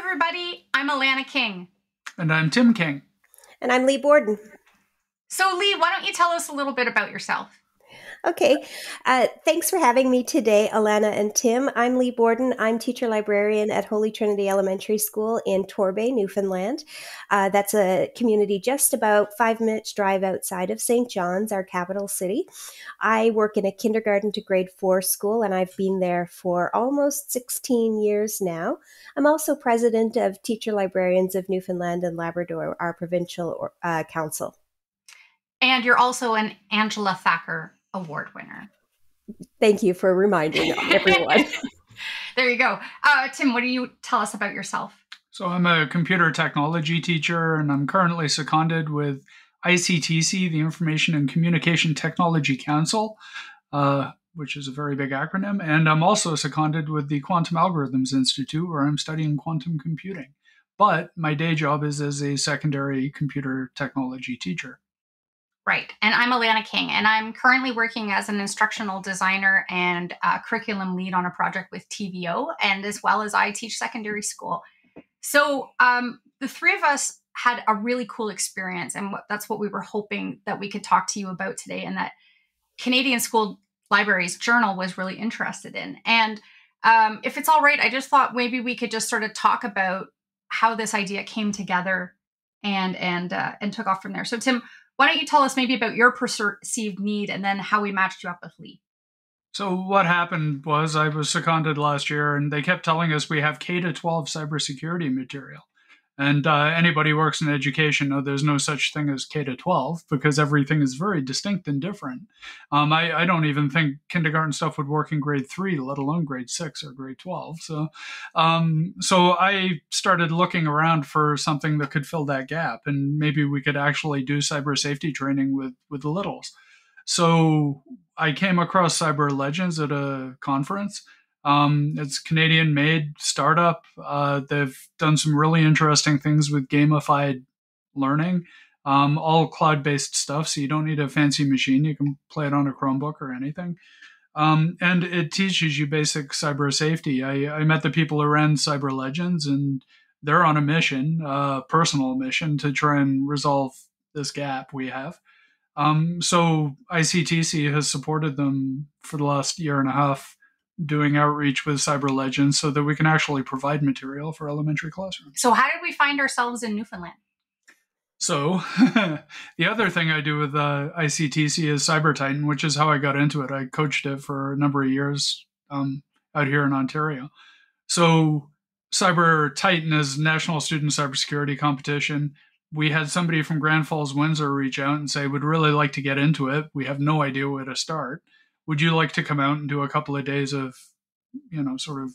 everybody. I'm Alanna King. And I'm Tim King. And I'm Lee Borden. So, Lee, why don't you tell us a little bit about yourself? Okay. Uh, thanks for having me today, Alanna and Tim. I'm Lee Borden. I'm teacher librarian at Holy Trinity Elementary School in Torbay, Newfoundland. Uh, that's a community just about five minutes drive outside of St. John's, our capital city. I work in a kindergarten to grade four school, and I've been there for almost 16 years now. I'm also president of Teacher Librarians of Newfoundland and Labrador, our provincial uh, council. And you're also an Angela Thacker award winner. Thank you for reminding everyone. there you go. Uh, Tim, what do you tell us about yourself? So, I'm a computer technology teacher, and I'm currently seconded with ICTC, the Information and Communication Technology Council, uh, which is a very big acronym. And I'm also seconded with the Quantum Algorithms Institute, where I'm studying quantum computing. But my day job is as a secondary computer technology teacher. Right. And I'm Alanna King, and I'm currently working as an instructional designer and curriculum lead on a project with TVO, and as well as I teach secondary school. So um, the three of us had a really cool experience, and what, that's what we were hoping that we could talk to you about today, and that Canadian School Libraries Journal was really interested in. And um, if it's all right, I just thought maybe we could just sort of talk about how this idea came together and and uh, and took off from there. So Tim, why don't you tell us maybe about your perceived need and then how we matched you up with Lee? So what happened was I was seconded last year, and they kept telling us we have K to 12 cybersecurity material. And uh, anybody works in education know there's no such thing as K to 12 because everything is very distinct and different. Um, I, I, don't even think kindergarten stuff would work in grade three, let alone grade six or grade 12. So, um, so I started looking around for something that could fill that gap, and maybe we could actually do cyber safety training with with the littles. So I came across Cyber Legends at a conference um, it's Canadian made startup. Uh, they've done some really interesting things with gamified learning, um, all cloud based stuff. So you don't need a fancy machine. You can play it on a Chromebook or anything. Um, and it teaches you basic cyber safety. I, I, met the people who ran Cyber Legends, and they're on a mission, a personal mission, to try and resolve this gap we have. Um, so ICTC has supported them for the last year and a half doing outreach with Cyber Legends so that we can actually provide material for elementary classrooms. So, how did we find ourselves in Newfoundland? So, the other thing I do with uh, ICTC is Cyber Titan, which is how I got into it. I coached it for a number of years um, out here in Ontario. So, Cyber Titan is National Student Cybersecurity Competition. We had somebody from Grand Falls, Windsor reach out and say, "We'd really like to get into it. We have no idea where to start would you like to come out and do a couple of days of you know sort of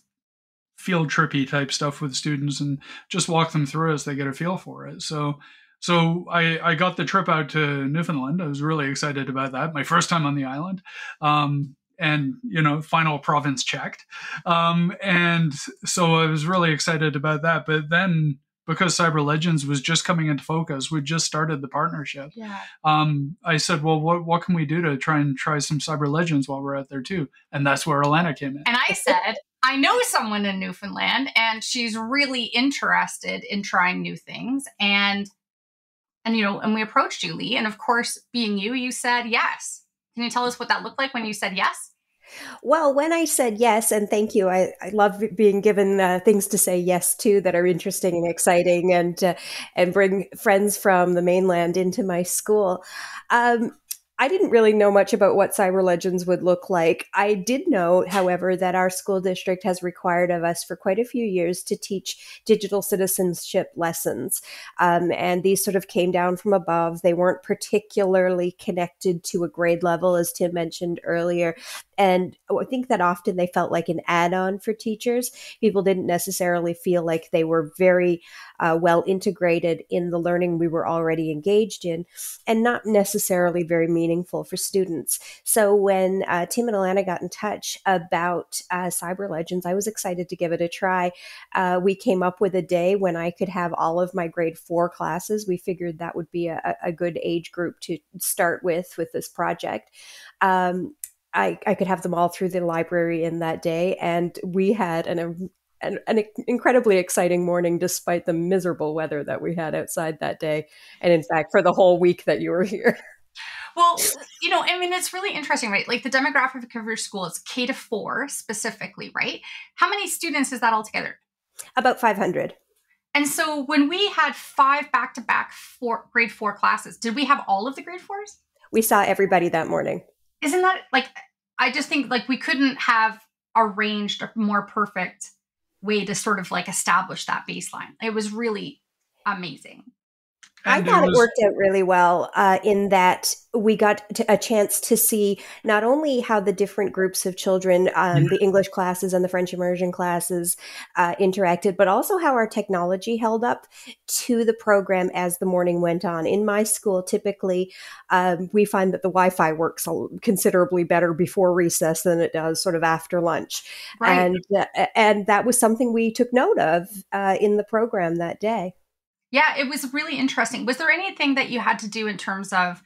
field trippy type stuff with students and just walk them through as they get a feel for it so so I, I got the trip out to Newfoundland. I was really excited about that. My first time on the island. Um, and you know final province checked um, and so i was really excited about that but then because Cyber Legends was just coming into focus, we just started the partnership. Yeah. Um, I said, well, what what can we do to try and try some Cyber Legends while we're out there too? And that's where Alanna came in. And I said, I know someone in Newfoundland, and she's really interested in trying new things. And and you know, and we approached you, Lee, and of course, being you, you said yes. Can you tell us what that looked like when you said yes? Well, when I said yes, and thank you, I, I love being given uh, things to say yes to that are interesting and exciting, and uh, and bring friends from the mainland into my school. Um, I didn't really know much about what Cyber Legends would look like. I did know, however, that our school district has required of us for quite a few years to teach digital citizenship lessons. Um, and these sort of came down from above. They weren't particularly connected to a grade level, as Tim mentioned earlier. And I think that often they felt like an add on for teachers. People didn't necessarily feel like they were very uh, well integrated in the learning we were already engaged in, and not necessarily very meaningful for students. So when uh, Tim and Alanna got in touch about uh, Cyber Legends, I was excited to give it a try. Uh, we came up with a day when I could have all of my grade four classes. We figured that would be a, a good age group to start with with this project. Um, I, I could have them all through the library in that day. And we had an an, an, incredibly exciting morning despite the miserable weather that we had outside that day. And in fact, for the whole week that you were here. Well, you know, I mean, it's really interesting, right? Like the demographic of your school is K to four specifically, right? How many students is that altogether? About 500. And so when we had five back to back four grade four classes, did we have all of the grade fours? We saw everybody that morning. Isn't that like, I just think like we couldn't have arranged a more perfect way to sort of like establish that baseline. It was really amazing. I thought it, was, it, worked out really well uh, in that we got a chance to see not only how the different groups of children, um, mm-hmm. the English classes and the French immersion classes, uh, interacted, but also how our technology held up to the program as the morning went on. In my school, typically, um, we find that the Wi Fi works considerably better before recess than it does sort of after lunch. Right. And, uh, and that was something we took note of uh, in the program that day. Yeah, it was really interesting. Was there anything that you had to do in terms of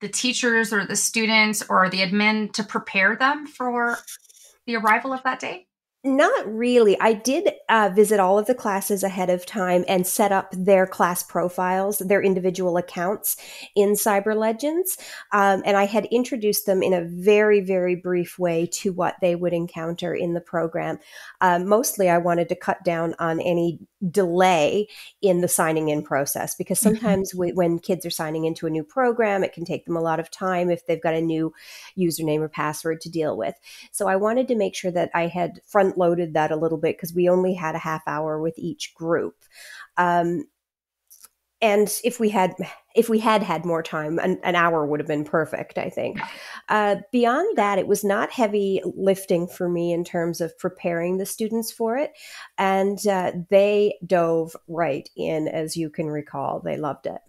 the teachers or the students or the admin to prepare them for the arrival of that day? Not really. I did uh, visit all of the classes ahead of time and set up their class profiles, their individual accounts in Cyber Legends. Um, and I had introduced them in a very, very brief way to what they would encounter in the program. Um, mostly, I wanted to cut down on any delay in the signing in process because mm-hmm. sometimes mm-hmm. we, when kids are signing into a new program, it can take them a lot of time if they've got a new username or password to deal with. So I wanted to make sure that I had front front loaded that a little bit because we only had a half hour with each group. Um, and if we had if we had had more time an, an hour would have been perfect i think. Uh, beyond that it was not heavy lifting for me in terms of preparing the students for it. And uh, they dove right in as you can recall. They loved it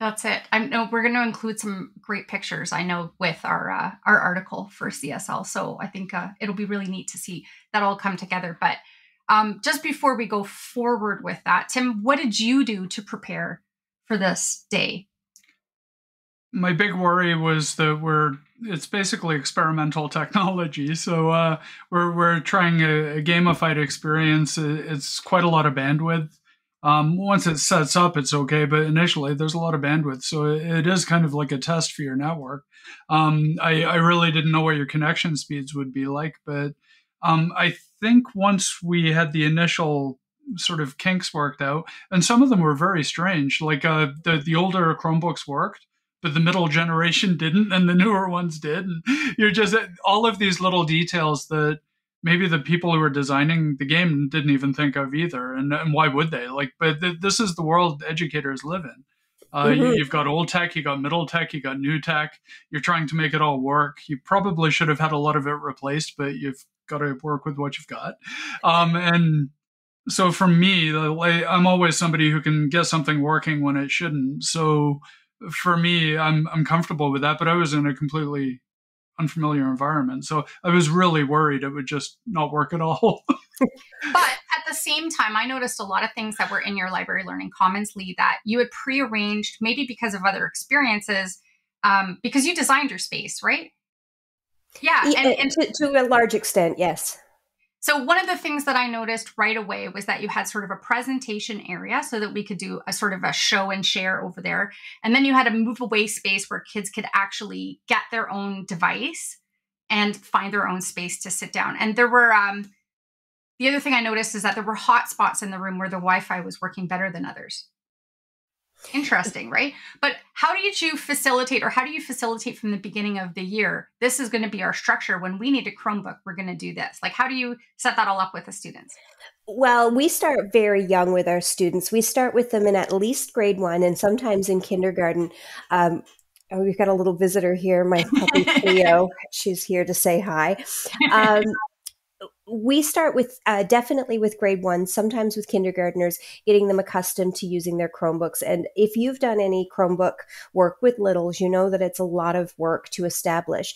that's it. I know we're going to include some great pictures. I know with our uh, our article for CSL, so I think uh, it'll be really neat to see that all come together. But um, just before we go forward with that, Tim, what did you do to prepare for this day? My big worry was that we're it's basically experimental technology. So uh, we're we're trying a, a gamified experience. It's quite a lot of bandwidth um, once it sets up, it's okay, but initially there's a lot of bandwidth, so it is kind of like a test for your network. Um, I, I, really didn't know what your connection speeds would be like, but um, I think once we had the initial sort of kinks worked out, and some of them were very strange, like uh, the the older Chromebooks worked, but the middle generation didn't, and the newer ones did. And you're just all of these little details that maybe the people who were designing the game didn't even think of either. And, and why would they? Like, but th- this is the world educators live in. Uh, mm-hmm. you, have got old tech, you got middle tech, you got new tech. You're trying to make it all work. You probably should have had a lot of it replaced, but you've got to work with what you've got. Um, and so for me, I'm always somebody who can get something working when it shouldn't. So for me, I'm I'm comfortable with that. But I was in a completely unfamiliar environment. So I was really worried it would just not work at all. but at the same time, I noticed a lot of things that were in your library learning commons lead that you had prearranged, maybe because of other experiences, um, because you designed your space, right? Yeah, and, and to, to a large extent, yes. So, one of the things that I noticed right away was that you had sort of a presentation area so that we could do a sort of a show and share over there. And then you had a move away space where kids could actually get their own device and find their own space to sit down. And there were, um, the other thing I noticed is that there were hot spots in the room where the Wi Fi was working better than others. Interesting, right? But how did you facilitate, or how do you facilitate from the beginning of the year? This is going to be our structure. When we need a Chromebook, we're going to do this. Like, how do you set that all up with the students? Well, we start very young with our students. We start with them in at least grade one and sometimes in kindergarten. Um, oh, we've got a little visitor here, my puppy Cleo. She's here to say hi. Um, we start with uh, definitely with grade one, sometimes with kindergartners, getting them accustomed to using their Chromebooks. And if you've done any Chromebook work with littles, you know that it's a lot of work to establish.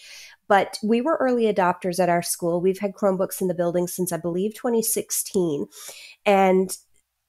But we were early adopters at our school. We've had Chromebooks in the building since I believe 2016. And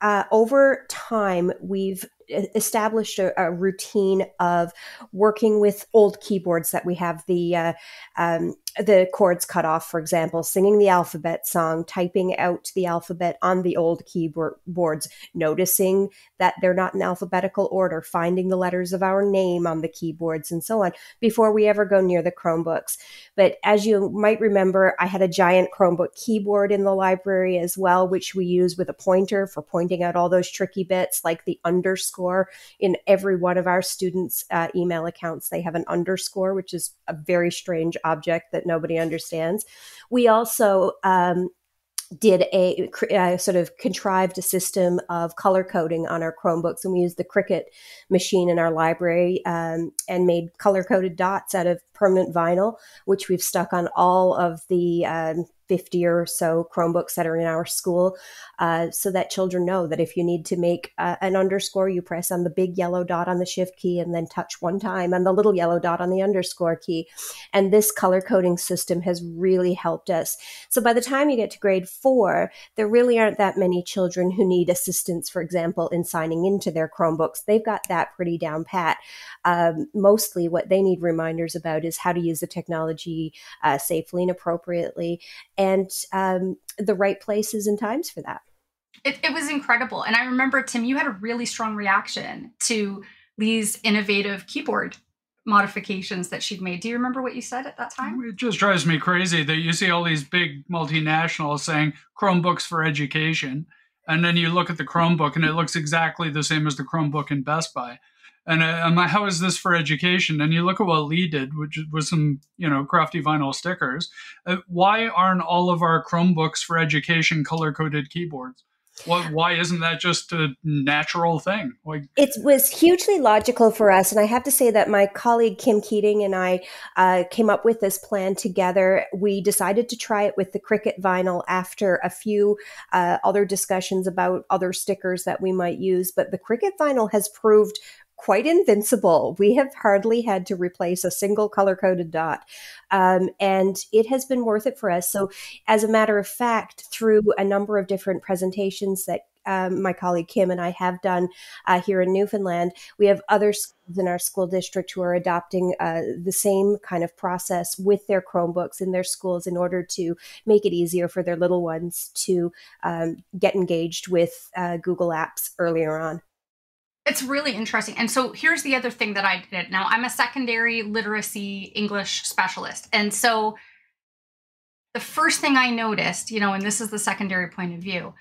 uh, over time, we've established a, a, routine of working with old keyboards that we have the uh, um, the chords cut off, for example, singing the alphabet song, typing out the alphabet on the old keyboards, noticing that they're not in alphabetical order, finding the letters of our name on the keyboards, and so on, before we ever go near the Chromebooks. But as you might remember, I had a giant Chromebook keyboard in the library as well, which we use with a pointer for pointing out all those tricky bits, like the underscore in every one of our students' uh, email accounts. They have an underscore, which is a very strange object that nobody understands. We also um, did a, a, sort of contrived a system of color coding on our Chromebooks, and we used the Cricut machine in our library um, and made color coded dots out of permanent vinyl, which we've stuck on all of the um, 50 or so Chromebooks that are in our school uh, so that children know that if you need to make uh, an underscore, you press on the big yellow dot on the shift key and then touch one time on the little yellow dot on the underscore key. And this color coding system has really helped us. So by the time you get to grade four, there really aren't that many children who need assistance, for example, in signing into their Chromebooks. They've got that pretty down pat. Um, mostly what they need reminders about is how to use the technology uh, safely and appropriately and um, the right places and times for that. It, it was incredible. And I remember, Tim, you had a really strong reaction to Lee's innovative keyboard modifications that she'd made. Do you remember what you said at that time? It just drives me crazy that you see all these big multinationals saying Chromebooks for education. And then you look at the Chromebook and it looks exactly the same as the Chromebook in Best Buy. And uh, how is this for education? And you look at what Lee did, which was some, you know, crafty vinyl stickers. Uh, why aren't all of our Chromebooks for education color coded keyboards? Why, why isn't that just a natural thing? Like, it was hugely logical for us, and I have to say that my colleague Kim Keating and I uh, came up with this plan together. We decided to try it with the Cricut vinyl after a few uh, other discussions about other stickers that we might use, but the Cricut vinyl has proved quite invincible. We have hardly had to replace a single color coded dot. Um, and it has been worth it for us. So, as a matter of fact, through a number of different presentations that um, my colleague Kim and I have done uh, here in Newfoundland. We have other schools in our school district who are adopting uh, the same kind of process with their Chromebooks in their schools in order to make it easier for their little ones to um, get engaged with uh, Google Apps earlier on. It's really interesting. And so here's the other thing that I did. Now, I'm a secondary literacy English specialist. And so the first thing I noticed, you know, and this is the secondary point of view,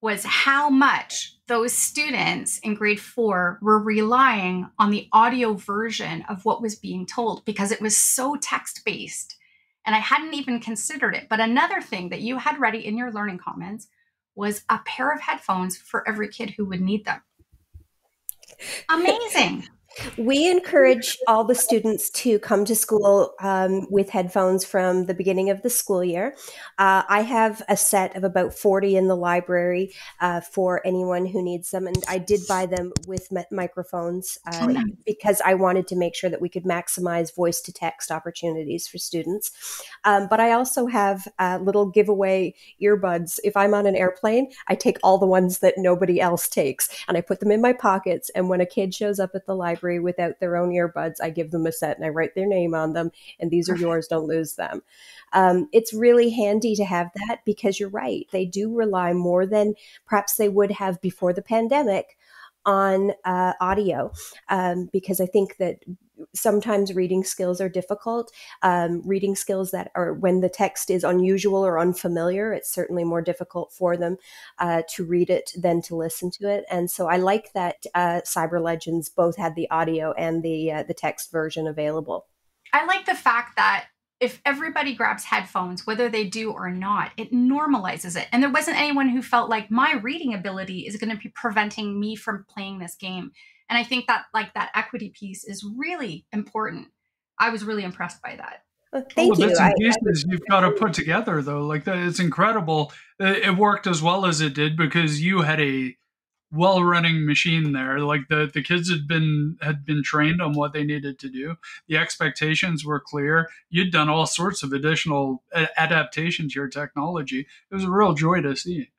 was how much those students in grade four were relying on the audio version of what was being told because it was so text based. And I hadn't even considered it. But another thing that you had ready in your learning commons was a pair of headphones for every kid who would need them. Amazing. We encourage all the students to come to school um, with headphones from the beginning of the school year. Uh, I have a set of about 40 in the library uh, for anyone who needs them. And I did buy them with microphones uh, oh, nice. because I wanted to make sure that we could maximize voice to text opportunities for students. Um, but I also have uh, little giveaway earbuds. If I'm on an airplane, I take all the ones that nobody else takes and I put them in my pockets. And when a kid shows up at the library, library without their own earbuds. I give them a set and I write their name on them, and these are yours, don't lose them. Um, it's really handy to have that because you're right. They do rely more than perhaps they would have before the pandemic on uh, audio um, because I think that sometimes reading skills are difficult. Um, reading skills that are when the text is unusual or unfamiliar, it's certainly more difficult for them uh, to read it than to listen to it. And so I like that uh, Cyber Legends both had the audio and the uh, the text version available. I like the fact that if everybody grabs headphones, whether they do or not, it normalizes it. And there wasn't anyone who felt like my reading ability is going to be preventing me from playing this game. And I think that like that equity piece is really important. I was really impressed by that. Well, thank All the you. bits and pieces I, I, you've got to put together, though, like that, it's incredible. It worked as well as it did because you had a well-running machine there. Like the the kids had been had been trained on what they needed to do. The expectations were clear. You'd done all sorts of additional adaptation to your technology. It was a real joy to see.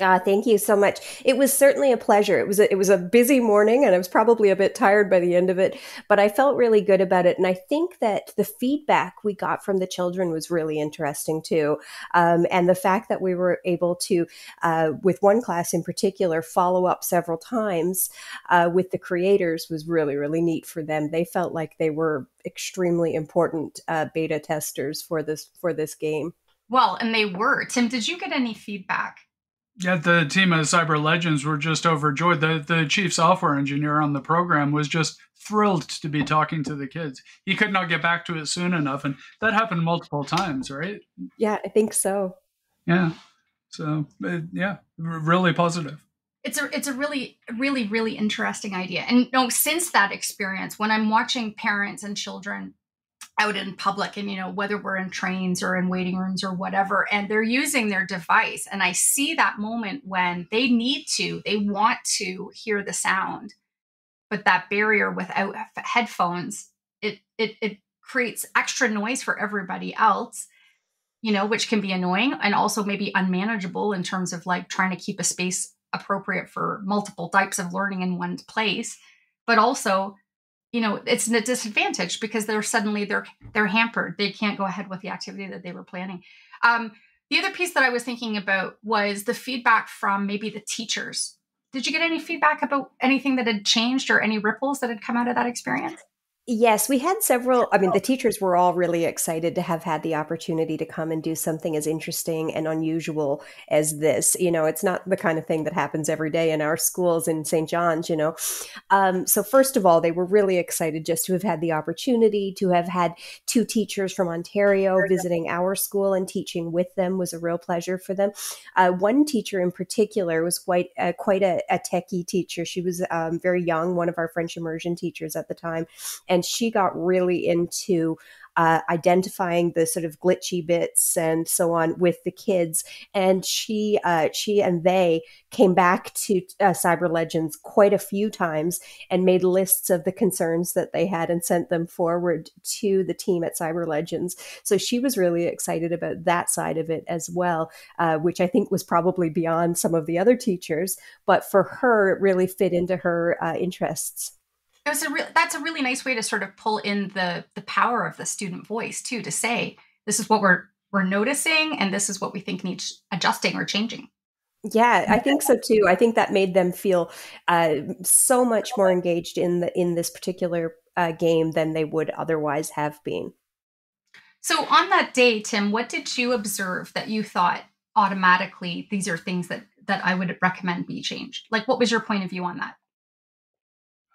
Uh, thank you so much. It was certainly a pleasure. It was a, it was a busy morning, and I was probably a bit tired by the end of it, but I felt really good about it. And I think that the feedback we got from the children was really interesting too, um, and the fact that we were able to, uh, with one class in particular, follow up several times uh, with the creators was really really neat for them. They felt like they were extremely important uh, beta testers for this for this game. Well, and they were. Tim, did you get any feedback? Yeah, the team of Cyber Legends were just overjoyed. The the chief software engineer on the program was just thrilled to be talking to the kids. He could not get back to it soon enough, and that happened multiple times, right? Yeah, I think so. Yeah. So uh, yeah, really positive. It's a it's a really really really interesting idea. And you know, since that experience, when I'm watching parents and children out in public and you know whether we're in trains or in waiting rooms or whatever and they're using their device. And i see that moment when they need to they want to hear the sound. But that barrier without headphones it it, it creates extra noise for everybody else you know which can be annoying and also maybe unmanageable in terms of like trying to keep a space appropriate for multiple types of learning in one place. But also you know it's a disadvantage because they're suddenly they're they're hampered. They can't go ahead with the activity that they were planning. Um, the other piece that i was thinking about was the feedback from maybe the teachers. Did you get any feedback about anything that had changed or any ripples that had come out of that experience Yes, we had several. I mean, the teachers were all really excited to have had the opportunity to come and do something as interesting and unusual as this. You know, it's not the kind of thing that happens every day in our schools in St. John's, you know. Um, so, first of all, they were really excited just to have had the opportunity to have had two teachers from Ontario visiting our school and teaching with them was a real pleasure for them. Uh, one teacher in particular was quite, uh, quite a, a techie teacher. She was um, very young, one of our French immersion teachers at the time. And and she got really into uh, identifying the sort of glitchy bits and so on with the kids. And she, uh, she and they came back to uh, Cyber Legends quite a few times and made lists of the concerns that they had and sent them forward to the team at Cyber Legends. So she was really excited about that side of it as well, uh, which I think was probably beyond some of the other teachers, but for her, it really fit into her uh, interests it was a real that's a really nice way to sort of pull in the the power of the student voice too to say this is what we're we're noticing and this is what we think needs adjusting or changing. Yeah i think so too. I think that made them feel uh, so much more engaged in the in this particular uh, game than they would otherwise have been. So on that day tim what did you observe that you thought automatically these are things that that i would recommend be changed? Like what was your point of view on that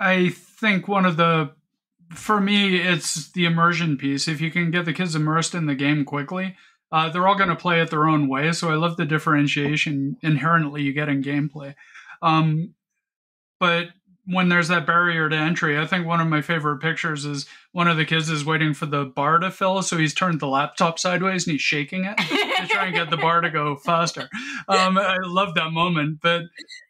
I think one of the for me it's the immersion piece. If you can get the kids immersed in the game quickly, uh, they're all going to play it their own way. So I love the differentiation inherently you get in gameplay. Um, but when there's that barrier to entry, I think one of my favorite pictures is one of the kids is waiting for the bar to fill, so he's turned the laptop sideways and he's shaking it to try and get the bar to go faster. Um, I love that moment. But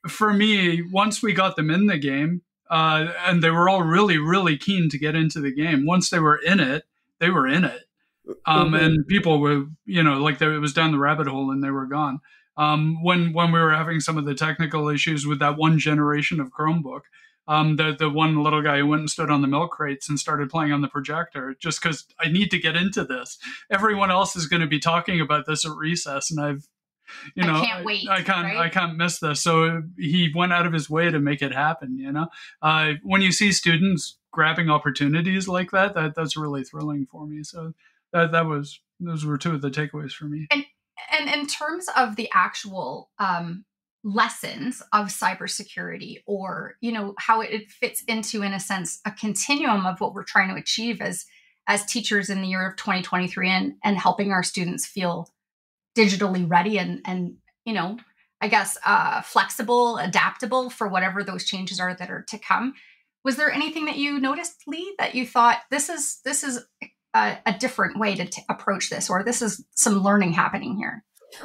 for me, once we got them in the game, uh, and they were all really, really keen to get into the game. Once they were in it, they were in it. Um, mm-hmm. And people were, you know, like they, it was down the rabbit hole and they were gone. Um, when when we were having some of the technical issues with that one generation of Chromebook, um, the the one little guy who went and stood on the milk crates and started playing on the projector just because I need to get into this. Everyone else is going to be talking about this at recess, and I've you know, I can't wait. I, I can't, right? I can't miss this. So he went out of his way to make it happen. You know, uh, when you see students grabbing opportunities like that, that that's really thrilling for me. So that that was those were two of the takeaways for me. And and in terms of the actual um, lessons of cybersecurity, or you know how it fits into, in a sense, a continuum of what we're trying to achieve as as teachers in the year of 2023, and and helping our students feel digitally ready and and you know i guess uh, flexible adaptable for whatever those changes are that are to come was there anything that you noticed lee that you thought this is this is a, a different way to t- approach this or this is some learning happening here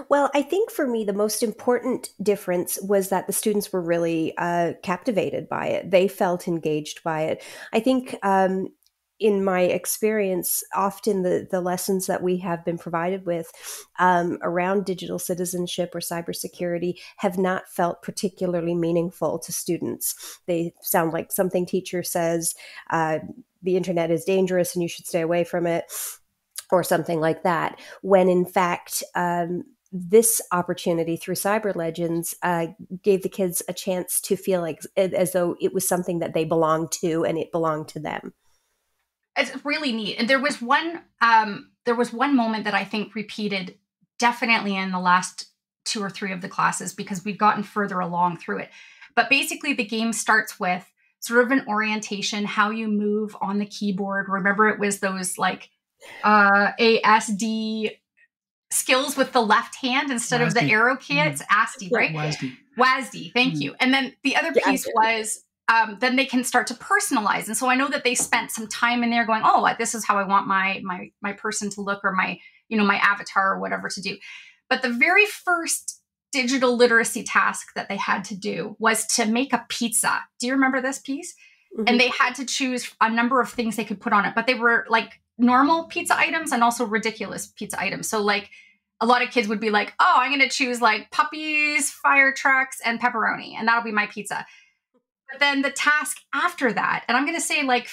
well, I think for me, the most important difference was that the students were really uh, captivated by it. They felt engaged by it. I think um, in my experience, often the, the lessons that we have been provided with um, around digital citizenship or cybersecurity have not felt particularly meaningful to students. They sound like something teacher says, uh, the internet is dangerous and you should stay away from it, or something like that, when in fact, um, this opportunity through cyber legends uh, gave the kids a chance to feel like as though it was something that they belonged to and it belonged to them it's really neat. And there was one um there was one moment that I think repeated definitely in the last two or three of the classes because we'd gotten further along through it. But basically the game starts with sort of an orientation, how you move on the keyboard. Remember it was those like uh ASD skills with the left hand instead WASD. of the arrow key. Mm-hmm. It's ASD, right? WASD. WASD, thank mm-hmm. you. And then the other piece was um, then they can start to personalize. And so I know that they spent some time in there going, oh, this is how I want my my my person to look or my you know my avatar or whatever to do. But the very first digital literacy task that they had to do was to make a pizza. Do you remember this piece? Mm-hmm. And they had to choose a number of things they could put on it, but they were like normal pizza items and also ridiculous pizza items. So like a lot of kids would be like, "Oh, I'm going to choose like puppies, fire trucks, and pepperoni, and that'll be my pizza." But then the task after that, and I'm going to say like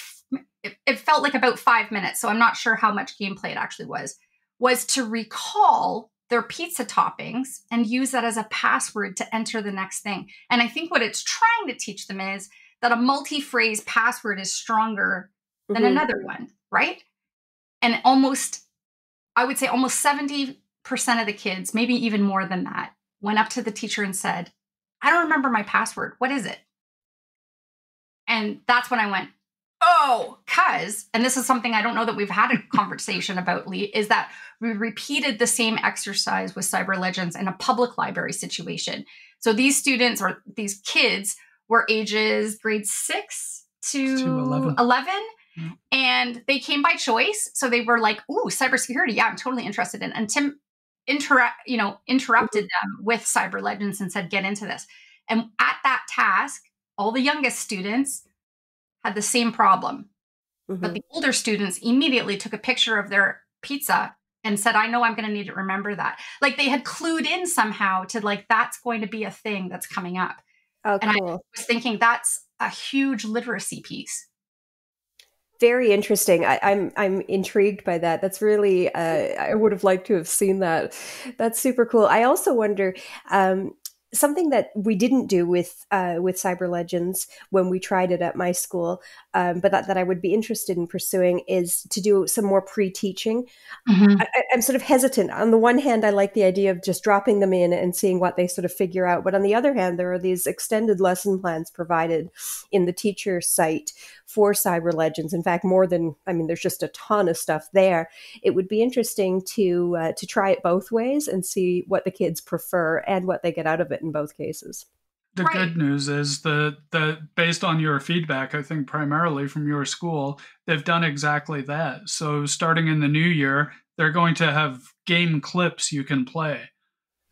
it, it felt like about five minutes, so I'm not sure how much gameplay it actually was, was to recall their pizza toppings and use that as a password to enter the next thing. And I think what it's trying to teach them is that a multi phrase password is stronger than mm-hmm. another one, right? And almost, I would say almost 70% of the kids, maybe even more than that, went up to the teacher and said, I don't remember my password. What is it? And that's when I went, oh, cuz, and this is something I don't know that we've had a conversation about, Lee, is that we repeated the same exercise with Cyber Legends in a public library situation. So these students or these kids were ages grade six to, to 11. 11 mm-hmm. and they came by choice. So they were like, ooh, cybersecurity. Yeah, I'm totally interested in. And Tim interrupt, you know, interrupted them with Cyber Legends and said, get into this. And at that task, all the youngest students had the same problem. Mm-hmm. But the older students immediately took a picture of their pizza and said, I know I'm going to need to remember that. Like they had clued in somehow to like, that's going to be a thing that's coming up. Oh, and cool. I was thinking that's a huge literacy piece. Very interesting. I, am I'm, I'm intrigued by that. That's really uh, I would have liked to have seen that. That's super cool. I also wonder um, something that we didn't do with uh, with Cyber Legends when we tried it at my school, um, but that, that I would be interested in pursuing is to do some more pre teaching. Mm-hmm. I, am sort of hesitant. On the one hand, I like the idea of just dropping them in and seeing what they sort of figure out, but on the other hand, there are these extended lesson plans provided in the teacher site for Cyber Legends. In fact, more than I mean, there's just a ton of stuff there. It would be interesting to uh, to try it both ways and see what the kids prefer and what they get out of it in both cases. The right. good news is that the based on your feedback, I think primarily from your school, they've done exactly that. So starting in the new year, they're going to have game clips you can play.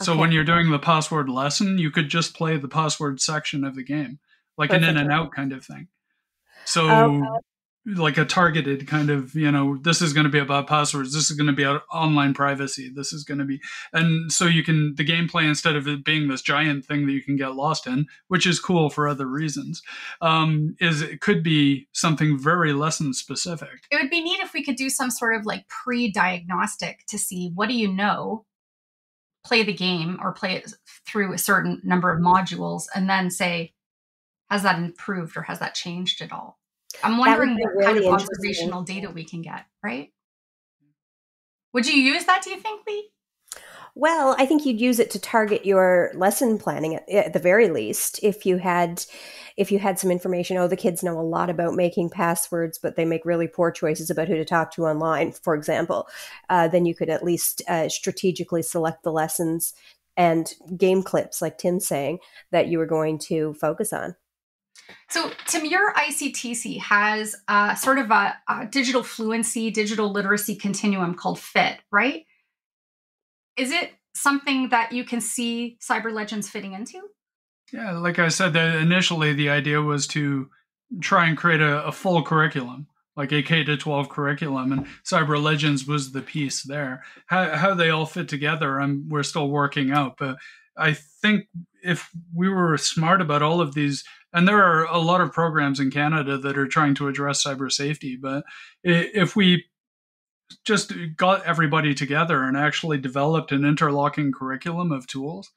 So okay. when you're doing the password lesson, you could just play the password section of the game, like Perfect. an in and out kind of thing. So, um, like a targeted kind of, you know, this is going to be about passwords. This is going to be about online privacy. This is going to be, and so you can, the gameplay, instead of it being this giant thing that you can get lost in, which is cool for other reasons, um, is it could be something very lesson specific. It would be neat if we could do some sort of like pre diagnostic to see what do you know play the game or play it through a certain number of modules and then say has that improved or has that changed at all? I'm wondering what really kind of observational data we can get, right? Would you use that, do you think, Lee? Well, I think you'd use it to target your lesson planning at, at, the very least. If you had, if you had some information, oh, the kids know a lot about making passwords, but they make really poor choices about who to talk to online, for example, uh, then you could at least uh, strategically select the lessons and game clips, like Tim's saying, that you were going to focus on. So, Tim, your ICTC has uh, sort of a, a, digital fluency, digital literacy continuum called FIT, right? Is it something that you can see Cyber Legends fitting into? Yeah, like I said, initially the idea was to try and create a, a full curriculum like a K to 12 curriculum, and Cyber Legends was the piece there. How, how they all fit together, I'm, we're still working out. But I think if we were smart about all of these, and there are a lot of programs in Canada that are trying to address cyber safety, but if we just got everybody together and actually developed an interlocking curriculum of tools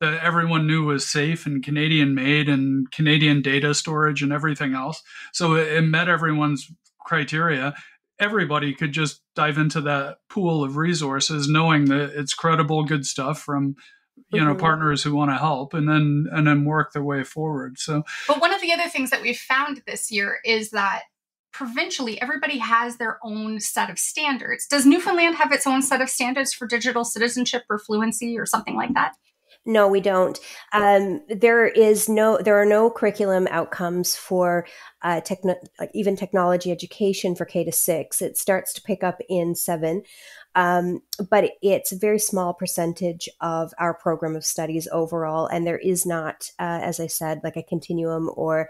that everyone knew was safe and Canadian made and Canadian data storage and everything else. So it, met everyone's criteria, everybody could just dive into that pool of resources knowing that it's credible good stuff from you know mm-hmm. partners who want to help and then and then work their way forward so but one of the other things that we've found this year is that provincially everybody has their own set of standards does newfoundland have its own set of standards for digital citizenship or fluency or something like that no, we don't. Um, there is no, there are no curriculum outcomes for uh, techno- even technology education for K to six. It starts to pick up in seven, um, but it's a very small percentage of our program of studies overall. And there is not, uh, as I said, like a continuum or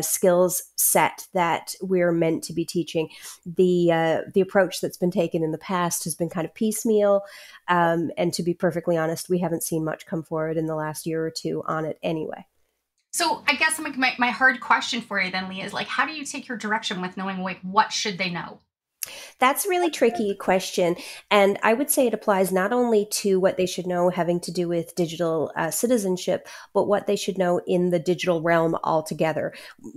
skills set that we're meant to be teaching. The uh, the approach that's been taken in the past has been kind of piecemeal, um, and to be perfectly honest, we haven't seen much come forward in the last year or two on it anyway. So I guess my, my hard question for you then, Lee, is like, how do you take your direction with knowing like what should they know? That's a really tricky question. And I would say it applies not only to what they should know having to do with digital uh, citizenship, but what they should know in the digital realm altogether.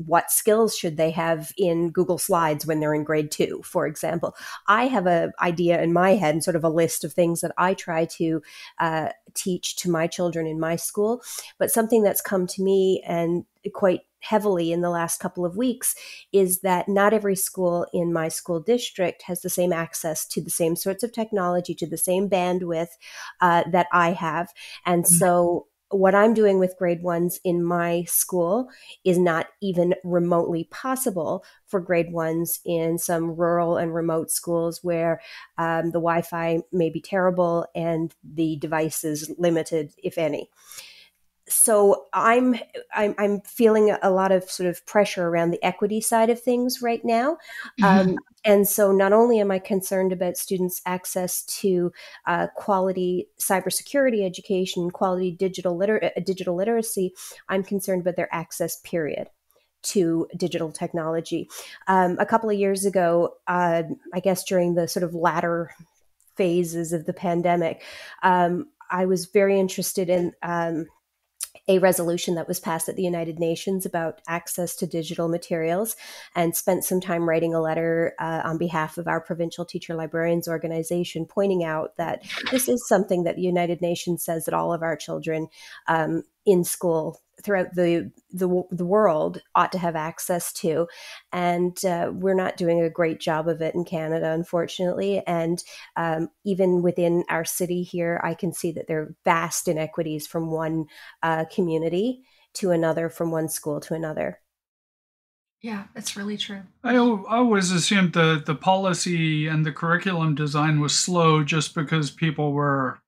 What skills should they have in Google Slides when they're in grade two, for example? I have an idea in my head and sort of a list of things that I try to uh, teach to my children in my school. But something that's come to me and quite heavily in the last couple of weeks is that not every school in my school district has the same access to the same sorts of technology, to the same bandwidth uh, that I have. And mm-hmm. so what I'm doing with grade ones in my school is not even remotely possible for grade ones in some rural and remote schools where um, the Wi Fi may be terrible and the devices limited, if any so I'm, I'm, I'm feeling a lot of sort of pressure around the equity side of things right now, mm-hmm. um, and so not only am I concerned about students' access to uh, quality cybersecurity education, quality digital liter- uh, digital literacy, I'm concerned about their access. Period to digital technology. Um, a couple of years ago, uh, I guess during the sort of latter phases of the pandemic, um, I was very interested in um, a resolution that was passed at the United Nations about access to digital materials and spent some time writing a letter uh, on behalf of our provincial teacher librarians organization pointing out that this is something that the United Nations says that all of our children um, in school throughout the, the the world ought to have access to, and uh, we're not doing a great job of it in Canada, unfortunately. And um, even within our city here, I can see that there are vast inequities from one uh, community to another, from one school to another. Yeah, that's really true. I, I always assumed the the policy and the curriculum design was slow just because people were,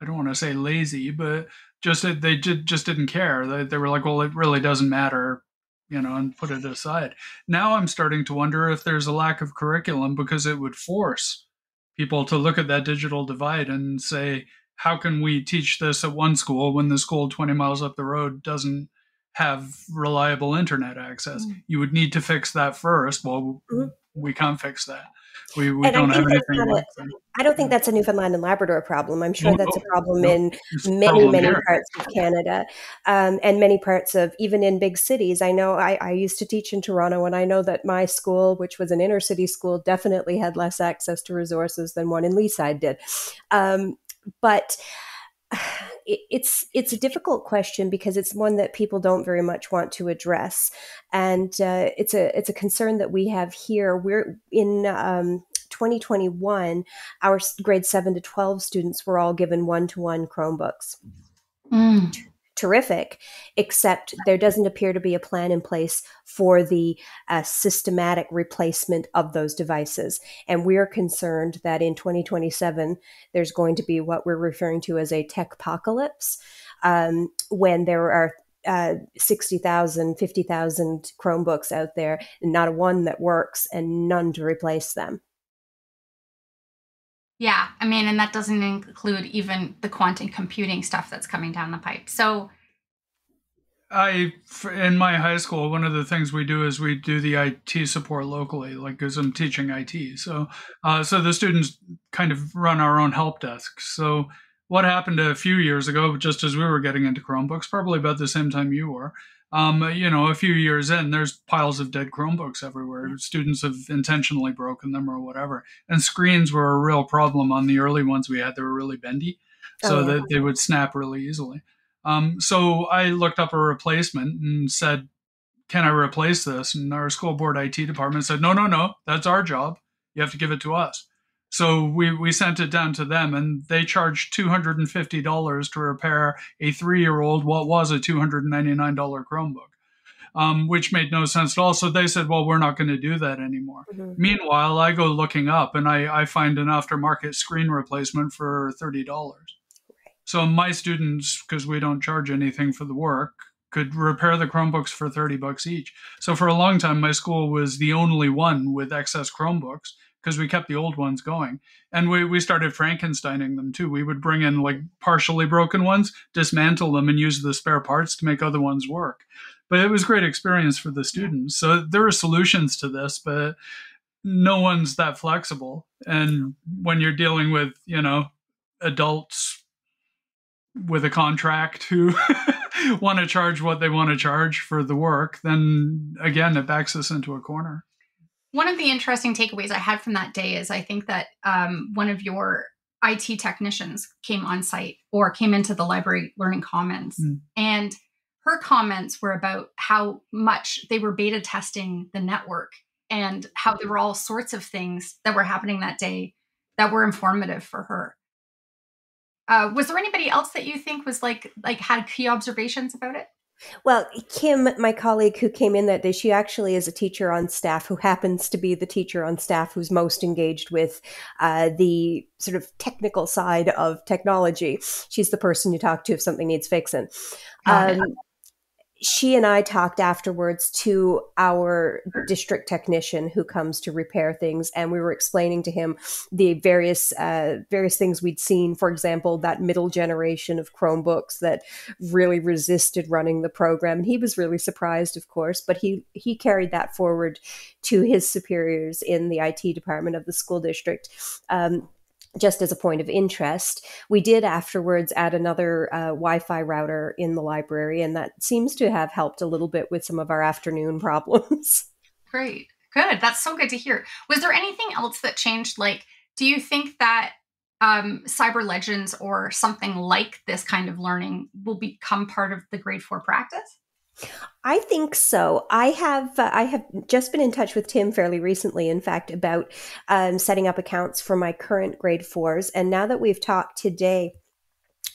I don't want to say lazy, but just they did just didn't care. They, they were like, well, it really doesn't matter, you know, and put it aside. Now I'm starting to wonder if there's a lack of curriculum because it would force people to look at that digital divide and say, how can we teach this at one school when the school 20 miles up the road doesn't have reliable internet access? Mm-hmm. You would need to fix that first. Well, mm-hmm. we can't fix that. We, we don't have anything. A, I don't think that's a Newfoundland and Labrador problem. I'm sure that's a problem no, in many, problem many here. parts of Canada um, and many parts of even in big cities. I know I, I, used to teach in Toronto, and I know that my school, which was an inner city school, definitely had less access to resources than one in Leaside did. Um, but it's it's a difficult question because it's one that people don't very much want to address, and uh, it's a it's a concern that we have here. We're in. Um, 2021, our grade 7 to 12 students were all given one to one Chromebooks. Mm terrific, except there doesn't appear to be a plan in place for the uh, systematic replacement of those devices. And we're concerned that in 2027, there's going to be what we're referring to as a tech apocalypse, um, when there are uh, 60,000, 50,000 Chromebooks out there, and not a one that works and none to replace them. Yeah, I mean, and that doesn't include even the quantum computing stuff that's coming down the pipe. So, I in my high school, one of the things we do is we do the IT support locally, like because I'm teaching IT. So, uh, so the students kind of run our own help desk. So, what happened a few years ago, just as we were getting into Chromebooks, probably about the same time you were, um, you know, a few years in, there's piles of dead Chromebooks everywhere. Students have intentionally broken them or whatever. And screens were a real problem on the early ones we had. They were really bendy, so oh, yeah. that they would snap really easily. Um, so I looked up a replacement and said, Can I replace this? And our school board IT department said, No, no, no, that's our job. You have to give it to us. So we, we sent it down to them and they charged $250 to repair a three year old, what was a $299 Chromebook, um, which made no sense at all. So they said, well, we're not going to do that anymore. Mm-hmm. Meanwhile, I go looking up and I, I find an aftermarket screen replacement for $30. So my students, because we don't charge anything for the work, could repair the Chromebooks for 30 bucks each. So for a long time, my school was the only one with excess Chromebooks because we kept the old ones going. And we, we started Frankensteining them too. We would bring in like partially broken ones, dismantle them, and use the spare parts to make other ones work. But it was great experience for the students. So there are solutions to this, but no one's that flexible. And when you're dealing with, you know, adults with a contract who want to charge what they want to charge for the work, then again, it backs us into a corner one of the interesting takeaways I had from that day is I think that um, one of your IT technicians came on site or came into the library learning commons mm. and her comments were about how much they were beta testing the network and how there were all sorts of things that were happening that day that were informative for her. Uh, was there anybody else that you think was like like had key observations about it? Well, Kim, my colleague who came in that day, she actually is a teacher on staff who happens to be the teacher on staff who's most engaged with uh, the sort of technical side of technology. She's the person you talk to if something needs fixing. Um, she and I talked afterwards to our district technician who comes to repair things, and we were explaining to him the various uh, various things we'd seen. For example, that middle generation of Chromebooks that really resisted running the program, and he was really surprised, of course. But he he carried that forward to his superiors in the IT department of the school district. Um, just as a point of interest. We did afterwards add another uh, Wi Fi router in the library, and that seems to have helped a little bit with some of our afternoon problems. Great. Good. That's so good to hear. Was there anything else that changed? Like, do you think that um, cyber legends or something like this kind of learning will become part of the grade four practice? I think so. I have uh, I have just been in touch with Tim fairly recently, in fact, about um, setting up accounts for my current grade fours. And now that we've talked today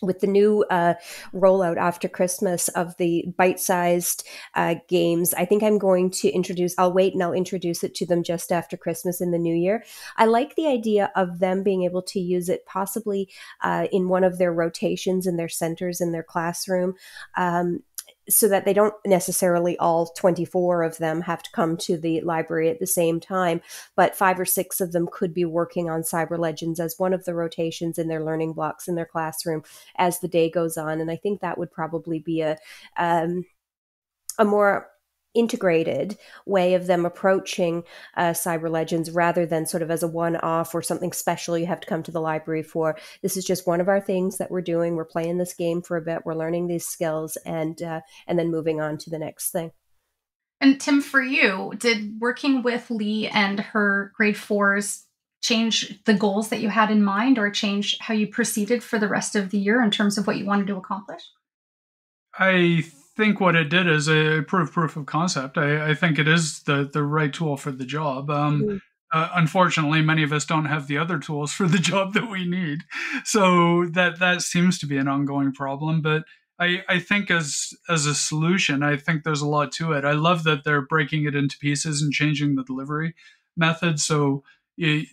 with the new uh, rollout after Christmas of the bite-sized uh, games, I think I'm going to introduce. I'll wait and I'll introduce it to them just after Christmas in the new year. I like the idea of them being able to use it possibly uh, in one of their rotations in their centers in their classroom. Um, so that they don't necessarily all 24 of them have to come to the library at the same time, but five or six of them could be working on Cyber Legends as one of the rotations in their learning blocks in their classroom as the day goes on. And I think that would probably be a um, a more integrated way of them approaching uh, cyber legends rather than sort of as a one-off or something special you have to come to the library for. This is just one of our things that we're doing. We're playing this game for a bit. We're learning these skills and uh, and then moving on to the next thing. And tim for you did working with lee and her grade fours change the goals that you had in mind or change how you proceeded for the rest of the year in terms of what you wanted to accomplish? I think what it did is a proof proof of concept. I, I think it is the the right tool for the job. Um, mm-hmm. uh, unfortunately, many of us don't have the other tools for the job that we need, so that that seems to be an ongoing problem. But I, I think as as a solution, I think there's a lot to it. I love that they're breaking it into pieces and changing the delivery method. So you,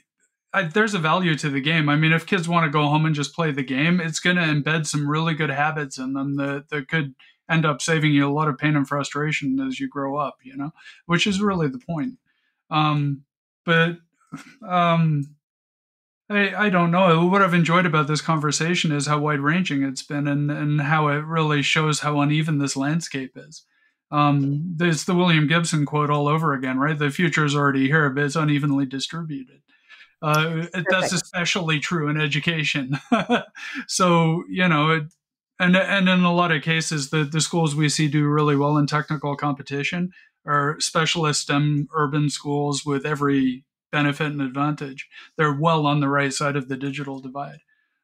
I, there's a value to the game. I mean, if kids want to go home and just play the game, it's going to embed some really good habits in them that, that could end up saving you a lot of pain and frustration as you grow up, you know, which is really the point. Um, but um, I, I don't know. What I've enjoyed about this conversation is how wide ranging it's been and, and how it really shows how uneven this landscape is. Um, there's the William Gibson quote all over again, right? The future is already here, but it's unevenly distributed. Uh, that's especially true in education. so, you know, it, and and in a lot of cases, the, the schools we see do really well in technical competition are specialist STEM urban schools with every benefit and advantage. They're well on the right side of the digital divide.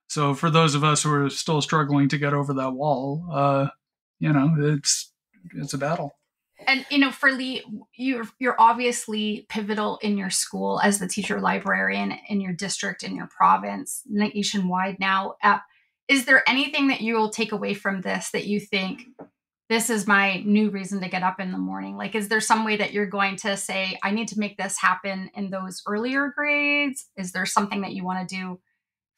So for those of us who are still struggling to get over that wall, uh, you know, it's it's a battle. And you know, for Lee, you're you're obviously pivotal in your school as the teacher librarian in your district, in your province, nationwide now. Uh, is there anything that you will take away from this that you think this is my new reason to get up in the morning like is there some way that you're going to say i need to make this happen in those earlier grades is there something that you want to do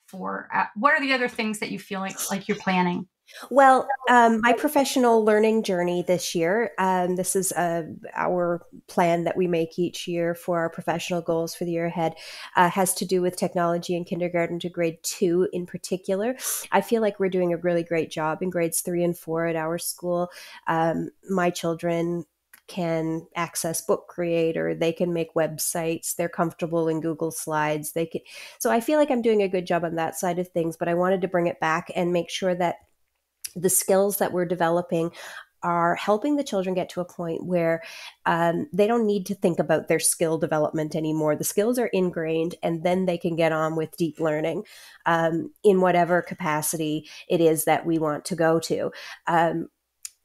for uh, what are the other things that you feel like like you're planning well, um, my professional learning journey this year, um, this is uh, our plan that we make each year for our professional goals for the year ahead, uh, has to do with technology in kindergarten to grade two in particular. I feel like we're doing a really great job in grades three and four at our school. Um, my children can access book creator they can make websites they're comfortable in google slides they can so i feel like i'm doing a good job on that side of things but i wanted to bring it back and make sure that the skills that we're developing are helping the children get to a point where um, they don't need to think about their skill development anymore. The skills are ingrained, and then they can get on with deep learning um, in whatever capacity it is that we want to go to. Um,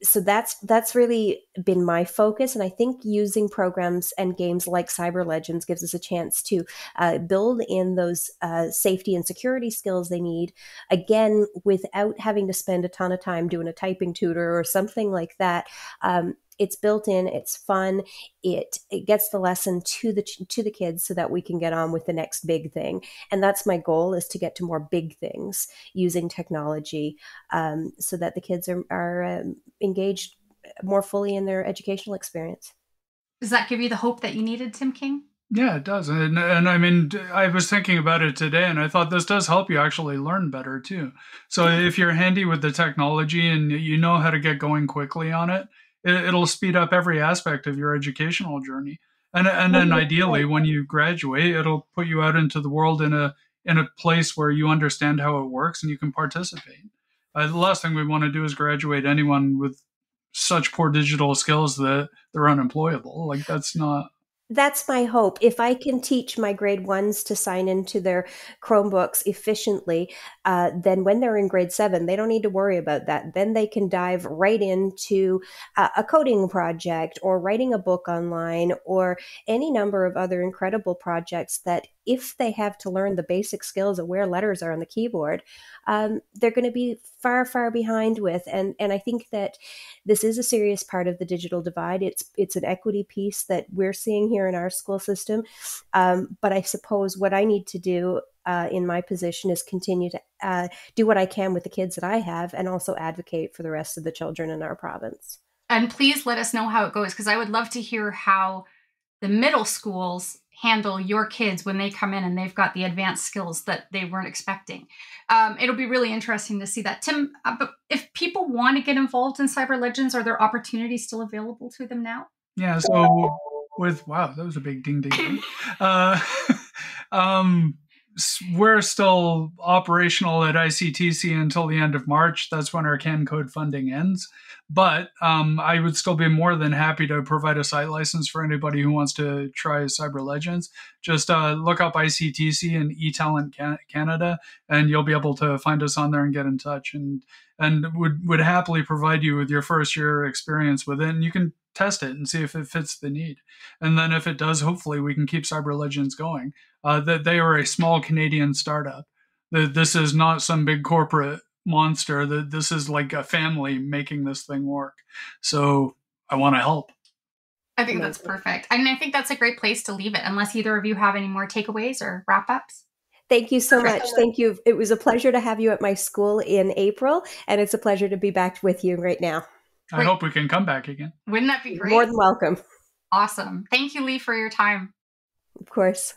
so that's that's really been my focus and i think using programs and games like cyber legends gives us a chance to uh, build in those uh, safety and security skills they need again without having to spend a ton of time doing a typing tutor or something like that um, it's built in it's fun it it gets the lesson to the to the kids so that we can get on with the next big thing and that's my goal is to get to more big things using technology um, so that the kids are, are um, engaged more fully in their educational experience does that give you the hope that you needed tim king yeah, it does. And, and I mean, I was thinking about it today and I thought this does help you actually learn better too. So if you're handy with the technology and you know how to get going quickly on it, it, will speed up every aspect of your educational journey. And and then ideally, when you graduate, it'll put you out into the world in a in a place where you understand how it works and you can participate. Uh, the last thing we want to do is graduate anyone with such poor digital skills that they're unemployable. Like that's not that's my hope. If I can teach my grade ones to sign into their Chromebooks efficiently, uh, then when they're in grade seven, they don't need to worry about that. Then they can dive right into uh, a coding project or writing a book online or any number of other incredible projects that if they have to learn the basic skills of where letters are on the keyboard, um, they're going to be far, far behind with. And and I think that this is a serious part of the digital divide. It's it's an equity piece that we're seeing here in our school system. Um, but I suppose what I need to do uh, in my position is continue to uh, do what I can with the kids that I have, and also advocate for the rest of the children in our province. And please let us know how it goes because I would love to hear how the middle schools handle your kids when they come in and they've got the advanced skills that they weren't expecting. Um, it'll be really interesting to see that. Tim, uh, but if people want to get involved in Cyber Legends, are there opportunities still available to them now? Yeah. So with wow, that was a big ding ding. uh, um, we're still operational at ICTC until the end of March. That's when our CAN code funding ends. But um, I would still be more than happy to provide a site license for anybody who wants to try Cyber Legends. Just uh, look up ICTC and eTalent Canada, and you'll be able to find us on there and get in touch. And and would would happily provide you with your first year experience with it. And you can test it and see if it fits the need. And then if it does, hopefully we can keep Cyber Legends going. Uh, that they are a small Canadian startup. That this is not some big corporate monster. That this is like a family making this thing work. So I want to help. I think that's perfect. I mean, I think that's a great place to leave it, unless either of you have any more takeaways or wrap ups. Thank you so much. Thank you. It was a pleasure to have you at my school in April, and it's a pleasure to be back with you right now. I hope we can come back again. Wouldn't that be great? More than welcome. Awesome. Thank you, Lee, for your time. Of course.